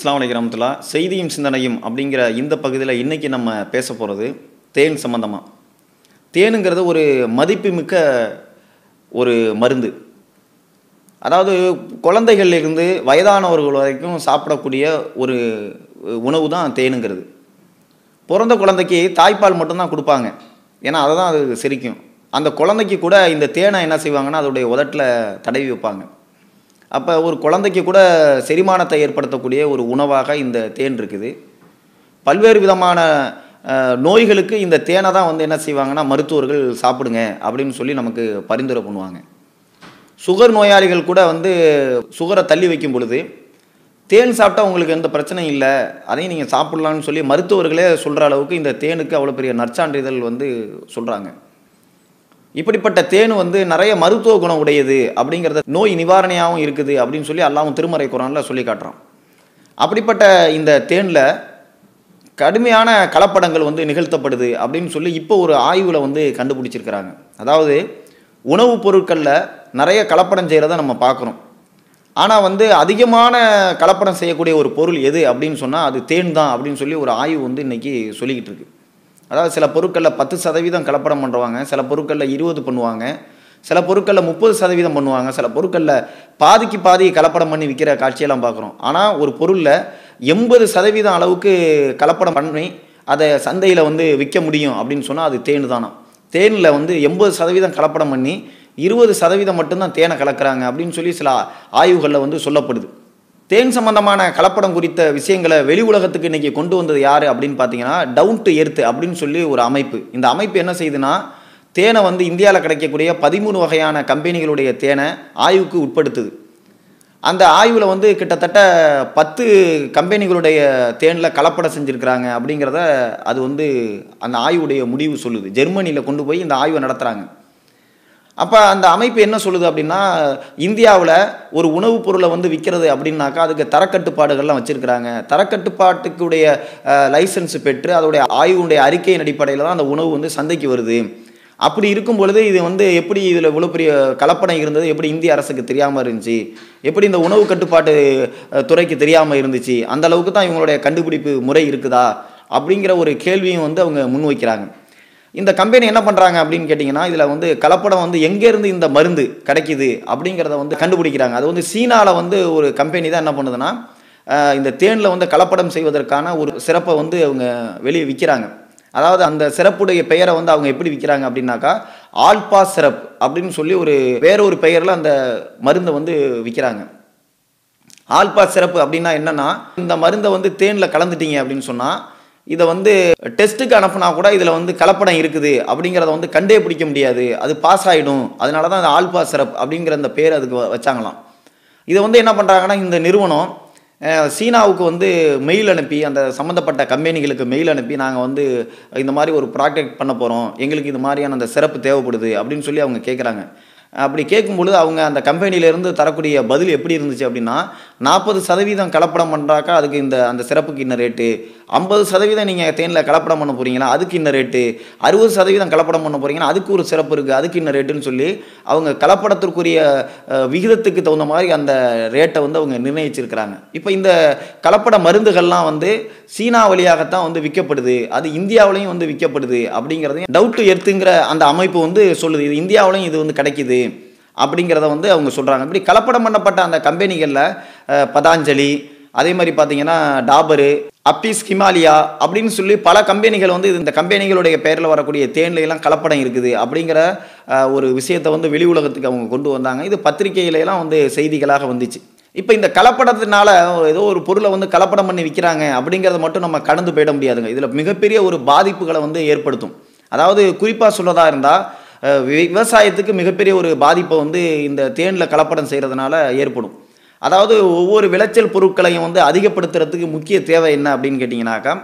அஸ்லாம் வலைக்கம் செய்தியும் சிந்தனையும் அப்படிங்கிற இந்த பகுதியில் இன்றைக்கி நம்ம பேச போகிறது தேன் சம்மந்தமாக தேனுங்கிறது ஒரு மதிப்புமிக்க ஒரு மருந்து. அதாவது குழந்தைகள்லேருந்து வயதானவர்கள் வரைக்கும் சாப்பிடக்கூடிய ஒரு உணவு தான் தேனுங்கிறது. பிறந்த குழந்தைக்கு தாய்ப்பால் மட்டும்தான் கொடுப்பாங்க. ஏன்னா அதை தான் அது செரிக்கும். அந்த குழந்தைக்கு கூட இந்த தேனை என்ன செய்வாங்கன்னா அதோடைய உதட்டில் தடவி வைப்பாங்க. அப்போ ஒரு குழந்தைக்கு கூட செரிமானத்தை ஏற்படுத்தக்கூடிய ஒரு உணவாக இந்த தேன் இருக்குது. பல்வேறு விதமான நோய்களுக்கு இந்த தேனை தான் வந்து என்ன செய்வாங்கன்னா மருத்துவர்கள் சாப்பிடுங்க அப்படின்னு சொல்லி நமக்கு பரிந்துரை பண்ணுவாங்க. சுகர் நோயாளிகள் கூட வந்து சுகரை தள்ளி வைக்கும் பொழுது தேன் சாப்பிட்டா உங்களுக்கு எந்த பிரச்சனையும் இல்லை அதையும் நீங்கள் சாப்பிட்லான்னு சொல்லி மருத்துவர்களே சொல்கிற அளவுக்கு இந்த தேனுக்கு அவ்வளோ பெரிய நற்சான்றிதழ் வந்து சொல்கிறாங்க இப்படிப்பட்ட தேன் வந்து நிறைய மருத்துவ குணம் உடையது அப்படிங்கிறத நோய் நிவாரணையாகவும் இருக்குது அப்படின்னு சொல்லி அல்லாவும் திருமறை குரானில் சொல்லி காட்டுறான். அப்படிப்பட்ட இந்த தேனில் கடுமையான கலப்படங்கள் வந்து நிகழ்த்தப்படுது அப்படின்னு சொல்லி இப்போ ஒரு ஆய்வில் வந்து கண்டுபிடிச்சிருக்கிறாங்க. அதாவது உணவுப் பொருட்களில் நிறைய கலப்படம் செய்கிறத நம்ம பார்க்குறோம். ஆனால் வந்து அதிகமான கலப்படம் செய்யக்கூடிய ஒரு பொருள் எது அப்படின்னு சொன்னால் அது தேன் தான் அப்படின்னு சொல்லி ஒரு ஆய்வு வந்து இன்றைக்கி சொல்லிக்கிட்டு இருக்கு. அதாவது சில பொருட்களில் பத்து சதவீதம் கலப்படம் பண்ணுவாங்க சில பொருட்களில் இருபது பண்ணுவாங்க சில பொருட்களில் முப்பது சதவீதம் பண்ணுவாங்க சில பொருட்களில் பாதிக்கு பாதி கலப்படம் பண்ணி விற்கிற காட்சியெல்லாம் பார்க்குறோம். ஆனால் ஒரு பொருளில் எண்பது சதவீதம் அளவுக்கு கலப்படம் பண்ணி அதை சந்தையில் வந்து விற்க முடியும் அப்படின்னு சொன்னால் அது தேன் தானா? தேனில் வந்து எண்பது சதவீதம் கலப்படம் பண்ணி இருபது சதவீதம் மட்டும்தான் தேனை கலக்கிறாங்க அப்படின்னு சொல்லி சில ஆய்வுகளில் வந்து சொல்லப்படுது. தேன் சம்பந்தமான கலப்படம் குறித்த விஷயங்களை வெளி உலகத்துக்கு இன்றைக்கி கொண்டு வந்தது யார் அப்படின்னு பார்த்தீங்கன்னா டவுன் டு எர்த் அப்படின்னு சொல்லி ஒரு அமைப்பு. இந்த அமைப்பு என்ன செய்யுதுன்னா தேனை வந்து இந்தியாவில் கிடைக்கக்கூடிய பதிமூணு வகையான கம்பெனிகளுடைய தேனை ஆய்வுக்கு உட்படுத்துது. அந்த ஆய்வில் வந்து கிட்டத்தட்ட பத்து கம்பெனிகளுடைய தேனில் கலப்படம் செஞ்சுருக்கிறாங்க அப்படிங்கிறத அது வந்து அந்த ஆய்வுடைய முடிவு சொல்லுது. ஜெர்மனியில் கொண்டு போய் இந்த ஆய்வை நடத்துகிறாங்க அப்போ அந்த அமைப்பு என்ன சொல்லுது அப்படின்னா இந்தியாவில் ஒரு உணவுப் பொருளை வந்து விற்கிறது அப்படின்னாக்கா அதுக்கு தரக்கட்டுப்பாடுகள்லாம் வச்சுருக்கிறாங்க. தரக்கட்டுப்பாட்டுக்குடைய லைசன்ஸ் பெற்று அதோடைய ஆய்வுடைய அறிக்கையின் அடிப்படையில் தான் அந்த உணவு வந்து சந்தைக்கு வருது. அப்படி இருக்கும் பொழுது இது வந்து எப்படி இதில் இவ்வளோ பெரிய கலப்படம் இருந்தது? எப்படி இந்திய அரசுக்கு தெரியாமல் இருந்துச்சு? எப்படி இந்த உணவு கட்டுப்பாட்டு துறைக்கு தெரியாமல் இருந்துச்சு? அந்த அளவுக்கு தான் இவங்களுடைய கண்டுபிடிப்பு முறை இருக்குதா? அப்படிங்கிற ஒரு கேள்வியும் வந்து அவங்க முன்வைக்கிறாங்க. இந்த கம்பெனி என்ன பண்ணுறாங்க அப்படின்னு கேட்டிங்கன்னா இதில் வந்து கலப்படம் வந்து எங்கேருந்து இந்த மருந்து கிடைக்கிது அப்படிங்கிறத வந்து கண்டுபிடிக்கிறாங்க. அது வந்து சீனாவில் வந்து ஒரு கம்பெனி தான் என்ன பண்ணுதுன்னா இந்த தேனில் வந்து கலப்படம் செய்வதற்கான ஒரு சிறப்பை வந்து அவங்க வெளியே விற்கிறாங்க அதாவது அந்த சிறப்புடைய பெயரை வந்து அவங்க எப்படி விற்கிறாங்க அப்படின்னாக்கா ஆல்பா சிறப் அப்படின்னு சொல்லி ஒரு வேற ஒரு பெயரில் அந்த மருந்தை வந்து விற்கிறாங்க ஆல்பா சிறப்பு அப்படின்னா என்னென்னா இந்த மருந்தை வந்து தேனில் கலந்துட்டீங்க அப்படின்னு சொன்னால் இதை வந்து டெஸ்ட்டுக்கு அனுப்புனா கூட இதில் வந்து கலப்படம் இருக்குது அப்படிங்கிறத வந்து கண்டே பிடிக்க முடியாது. அது பாஸ் ஆகிடும் அதனால தான் அந்த ஆல்பா சிரப் அப்படிங்கிற அந்த பேர் அதுக்கு வச்சாங்களாம். இதை வந்து என்ன பண்ணுறாங்கன்னா இந்த நிறுவனம் சீனாவுக்கு வந்து மெயில் அனுப்பி அந்த சம்மந்தப்பட்ட கம்பெனிகளுக்கு மெயில் அனுப்பி நாங்கள் வந்து இந்த மாதிரி ஒரு ப்ராடக்ட் பண்ண போகிறோம் எங்களுக்கு இது மாதிரியான அந்த சிறப்பு தேவைப்படுது அப்படின்னு சொல்லி அவங்க கேட்குறாங்க அப்படி கேட்கும்பொழுது அவங்க அந்த கம்பெனியிலேருந்து தரக்கூடிய பதில் எப்படி இருந்துச்சு அப்படின்னா நாற்பது சதவீதம் கலப்படம் பண்ணுறாக்கா அதுக்கு இந்த அந்த சிறப்புக்கு இன்ன ரேட்டு ஐம்பது சதவீதம் நீங்கள் தேனில் கலப்படம் பண்ண போகிறீங்களா அதுக்கு இன்ன ரேட்டு அறுபது சதவீதம் கலப்படம் பண்ண போகிறீங்கன்னா அதுக்கு ஒரு சிறப்பு இருக்குது அதுக்கு இன்ன ரேட்டுன்னு சொல்லி அவங்க கலப்படத்திற்குரிய விகிதத்துக்கு தகுந்த மாதிரி அந்த ரேட்டை வந்து அவங்க நிர்ணயிச்சிருக்கிறாங்க. இப்போ இந்த கலப்பட மருந்துகள்லாம் வந்து சீனா வழியாகத்தான் வந்து விற்கப்படுது அது இந்தியாவிலையும் வந்து விற்கப்படுது அப்படிங்கிறதையும் டவுட் எர்த்துங்கிற அந்த அமைப்பு வந்து சொல்லுது. இது இந்தியாவிலையும் இது வந்து கிடைக்கிது. அப்படிங்கிறத வந்து அவங்க சொல்கிறாங்க இப்படி கலப்படம் பண்ணப்பட்ட அந்த கம்பெனிகளில் பதாஞ்சலி அதே மாதிரி பார்த்தீங்கன்னா டாபரு அப்பீஸ் ஹிமாலயா அப்படின்னு சொல்லி பல கம்பெனிகள் வந்து இந்த கம்பெனிகளுடைய பெயரில் வரக்கூடிய தேன்லையெல்லாம் கலப்படம் இருக்குது அப்படிங்கிற ஒரு விஷயத்தை வந்து வெளி உலகத்துக்கு அவங்க கொண்டு வந்தாங்க. இது பத்திரிகையிலலாம் வந்து செய்திகளாக வந்துச்சு. இப்போ இந்த கலப்படத்தினால ஏதோ ஒரு பொருளை வந்து கலப்படம் பண்ணி விற்கிறாங்க அப்படிங்கிறத மட்டும் நம்ம கடந்து போயிட முடியாதுங்க. இதில் மிகப்பெரிய ஒரு பாதிப்புகளை வந்து ஏற்படுத்தும். அதாவது குறிப்பாக சொல்லதாக இருந்தால் விவசாயத்துக்கு மிகப்பெரிய ஒரு பாதிப்பை வந்து இந்த தேனில் கலப்படம் செய்கிறதுனால ஏற்படும். அதாவது ஒவ்வொரு விளைச்சல் பொருட்களையும் வந்து அதிகப்படுத்துறதுக்கு முக்கிய தேவை என்ன அப்படின்னு கேட்டிங்கனாக்கா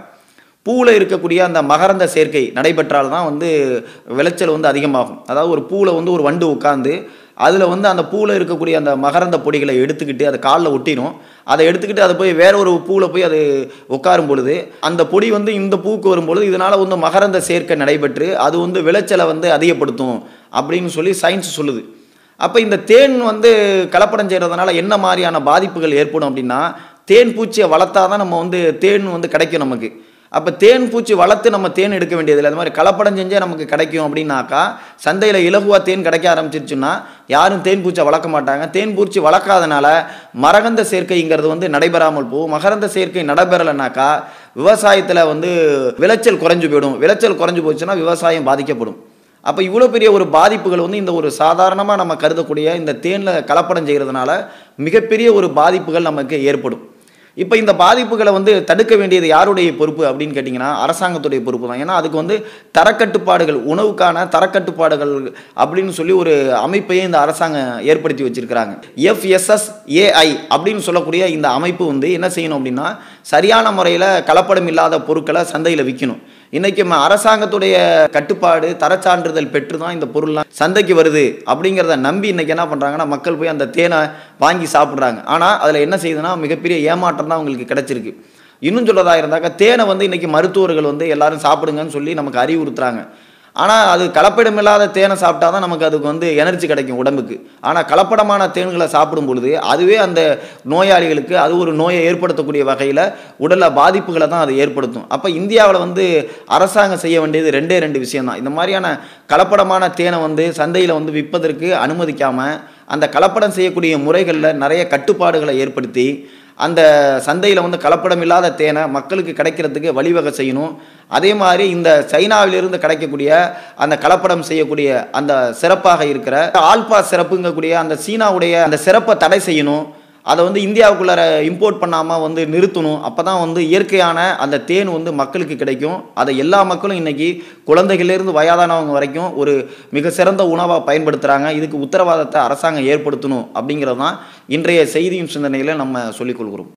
பூவில் இருக்கக்கூடிய அந்த மகரந்த சேர்க்கை நடைபெற்றால் தான் வந்து விளைச்சல் வந்து அதிகமாகும். அதாவது ஒரு பூவில் வந்து ஒரு வண்டு உட்காந்து அதில் வந்து அந்த பூவில் இருக்கக்கூடிய அந்த மகரந்த பொடிகளை எடுத்துக்கிட்டு அதை காலில் ஒட்டிடும். அதை எடுத்துக்கிட்டு அதை போய் வேற ஒரு பூவில் போய் அது உட்காரும் பொழுது அந்த பொடி வந்து இந்த பூக்கு வரும்பொழுது இதனால் வந்து மகரந்த சேர்க்கை நடைபெற்று அது வந்து விளைச்சலை வந்து அதிகப்படுத்தும் அப்படின்னு சொல்லி சயின்ஸ் சொல்லுது. அப்போ இந்த தேன் வந்து கலப்படம் செய்கிறதுனால என்ன மாதிரியான பாதிப்புகள் ஏற்படும் அப்படின்னா தேன் பூச்சியை வளர்த்தா தான் நம்ம வந்து தேன் வந்து கிடைக்கும் நமக்கு. அப்போ தேன் பூச்சி வளர்த்து நம்ம தேன் எடுக்க வேண்டியதில்லை. அது மாதிரி கலப்படம் செஞ்சே நமக்கு கிடைக்கும் அப்படின்னாக்கா சந்தையில் இலகுவாக தேன் கிடைக்க ஆரம்பிச்சிருச்சுன்னா யாரும் தேன் பூச்சை வளர்க்க மாட்டாங்க. தேன் பூச்சி வளர்க்காதனால மரகந்த சேர்க்கைங்கிறது வந்து நடைபெறாமல் போகும். மகரந்த சேர்க்கை நடைபெறலைனாக்கா விவசாயத்தில் வந்து விளைச்சல் குறைஞ்சு போயிடும். விளைச்சல் குறைஞ்சு போச்சுன்னா விவசாயம் பாதிக்கப்படும். அப்போ இவ்வளோ பெரிய ஒரு பாதிப்புகள் வந்து இந்த ஒரு சாதாரணமாக நம்ம கருதக்கூடிய இந்த தேனில் கலப்படம் செய்கிறதுனால மிகப்பெரிய ஒரு பாதிப்புகள் நமக்கு ஏற்படும். இப்போ இந்த பாதிப்புகளை வந்து தடுக்க வேண்டியது யாருடைய பொறுப்பு அப்படின்னு கேட்டிங்கன்னா அரசாங்கத்துடைய பொறுப்பு தான். ஏன்னா அதுக்கு வந்து தரக்கட்டுப்பாடுகள் உணவுக்கான தரக்கட்டுப்பாடுகள் அப்படின்னு சொல்லி ஒரு அமைப்பையே இந்த அரசாங்கம் ஏற்படுத்தி வச்சிருக்கிறாங்க. எஃப்எஸ்எஸ்ஏஐ அப்படின்னு சொல்லக்கூடிய இந்த அமைப்பு வந்து என்ன செய்யணும் அப்படின்னா சரியான முறையில் கலப்படம் இல்லாத பொருட்களை சந்தையில் விற்கணும் இன்னைக்கு நம்ம அரசாங்கத்துடைய கட்டுப்பாடு தரச்சான்றிதழ் பெற்று தான் இந்த பொருள்லாம் சந்தைக்கு வருது அப்படிங்கிறத நம்பி இன்னைக்கு என்ன பண்ணுறாங்கன்னா மக்கள் போய் அந்த தேனை வாங்கி சாப்பிட்றாங்க. ஆனால் அதில் என்ன செய்யுதுன்னா மிகப்பெரிய ஏமாற்றம் தான் அவங்களுக்கு கிடச்சிருக்கு. இன்னும் சொல்லதா இருந்தாக்கா தேனை வந்து இன்னைக்கு மருத்துவர்கள் வந்து எல்லாரும் சாப்பிடுங்கன்னு சொல்லி நமக்கு அறிவுறுத்துறாங்க. ஆனால் அது கலப்படம் இல்லாத தேனை சாப்பிட்டா தான் நமக்கு அதுக்கு வந்து எனர்ஜி கிடைக்கும் உடம்புக்கு. ஆனால் கலப்படமான தேன்களை சாப்பிடும் பொழுது அதுவே அந்த நோயாளிகளுக்கு அது ஒரு நோயை ஏற்படுத்தக்கூடிய வகையில் உடலில் பாதிப்புகளை தான் அது ஏற்படுத்தும். அப்போ இந்தியாவில் வந்து அரசாங்கம் செய்ய வேண்டியது ரெண்டே ரெண்டு விஷயம்தான். இந்த மாதிரியான கலப்படமான தேனை வந்து சந்தையில் வந்து விற்பதற்கு அனுமதிக்காமல் அந்த கலப்படம் செய்யக்கூடிய முறைகளில் நிறைய கட்டுப்பாடுகளை ஏற்படுத்தி அந்த சந்தையில் வந்து கலப்படம் இல்லாத தேனை மக்களுக்கு கிடைக்கிறதுக்கு வழிவகை செய்யணும். அதே மாதிரி இந்த சைனாவிலிருந்து கிடைக்கக்கூடிய அந்த கலப்படம் செய்யக்கூடிய அந்த சிறப்பாக இருக்கிற ஆல்பா சிறப்புங்கக்கூடிய அந்த சீனாவுடைய அந்த சிறப்பை தடை செய்யணும். அதை வந்து இந்தியாவுக்குள்ளார இம்போர்ட் பண்ணாமல் வந்து நிறுத்தணும். அப்போ தான் வந்து இயற்கையான அந்த தேன் வந்து மக்களுக்கு கிடைக்கும். அதை எல்லா மக்களும் இன்றைக்கி குழந்தைகளிலிருந்து வயதானவங்க வரைக்கும் ஒரு மிக சிறந்த உணவாக பயன்படுத்துகிறாங்க இதுக்கு உத்தரவாதத்தை அரசாங்கம் ஏற்படுத்தணும் அப்படிங்கிறது தான் இன்றைய செய்தியும் சிந்தனையில் நம்ம சொல்லிக்கொள்கிறோம்